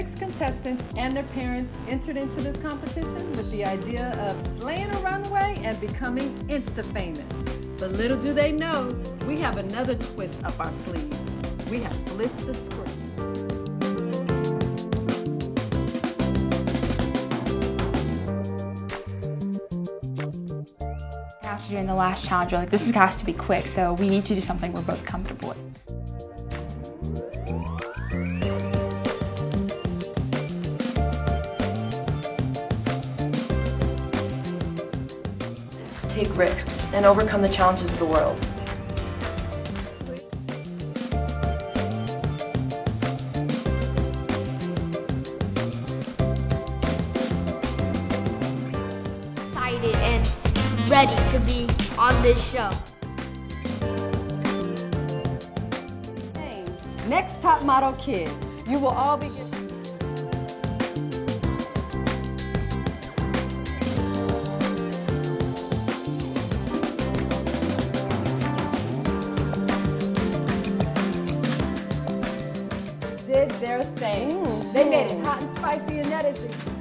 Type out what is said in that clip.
Six contestants and their parents entered into this competition with the idea of slaying a runway and becoming Insta famous. But little do they know, we have another twist up our sleeve. We have flipped the script. After doing the last challenge, we're like, this has to be quick, so we need to do something we're both comfortable with. Take risks, and overcome the challenges of the world. Excited and ready to be on this show. Next top model kid, you will all be did their thing. They made it hot and spicy and that is